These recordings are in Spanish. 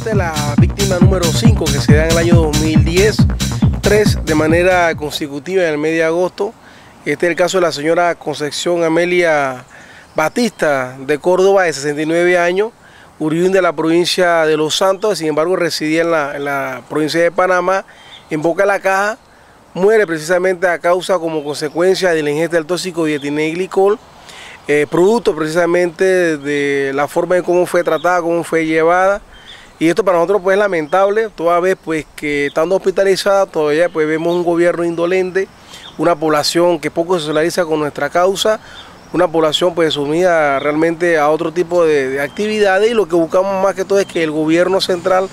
Esta es la víctima número 5 que se da en el año 2010, tres de manera consecutiva en el mes de agosto. Este es el caso de la señora Concepción Amelia Batista de Córdoba, de 69 años, oriunda de la provincia de Los Santos, sin embargo residía en la, provincia de Panamá, en Boca de la Caja, muere precisamente a causa como consecuencia del ingesta del tóxico dietineglicol, eh, producto precisamente de la forma en cómo fue tratada, cómo fue llevada, y esto para nosotros pues es lamentable, toda vez pues que estando hospitalizada todavía pues vemos un gobierno indolente, una población que poco se solidariza con nuestra causa, una población pues sumida realmente a otro tipo de, actividades. Y lo que buscamos más que todo es que el gobierno central,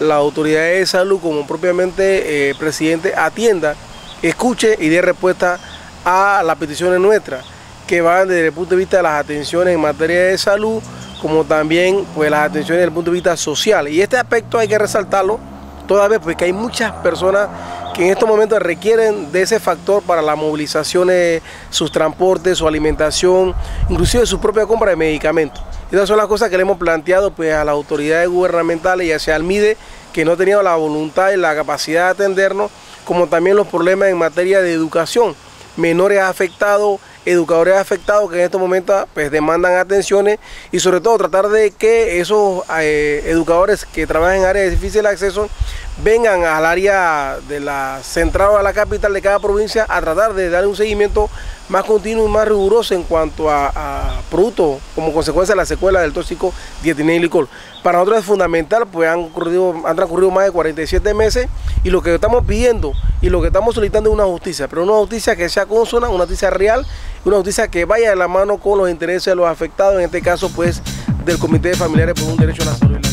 la autoridad de salud como propiamente eh, presidente atienda, escuche y dé respuesta a las peticiones nuestras que van desde el punto de vista de las atenciones en materia de salud, como también pues, las atenciones desde el punto de vista social. Y este aspecto hay que resaltarlo toda vez porque hay muchas personas que en estos momentos requieren de ese factor para las movilizaciones, sus transportes, su alimentación, inclusive su propia compra de medicamentos. Esas son las cosas que le hemos planteado pues, a las autoridades gubernamentales y hacia el MIDE, que no tenían la voluntad y la capacidad de atendernos, como también los problemas en materia de educación, menores afectados, educadores afectados que en estos momentos pues, demandan atenciones y sobre todo tratar de que esos eh, educadores que trabajan en áreas de difícil acceso vengan al área de la central o a la capital de cada provincia a tratar de dar un seguimiento más continuo y más riguroso en cuanto a, productos como consecuencia de la secuela del tóxico dietinil Para nosotros es fundamental, pues han, han transcurrido más de 47 meses y lo que estamos pidiendo y lo que estamos solicitando es una justicia, pero una justicia que sea consona, una justicia real, una justicia que vaya de la mano con los intereses de los afectados, en este caso pues del Comité de Familiares por un Derecho a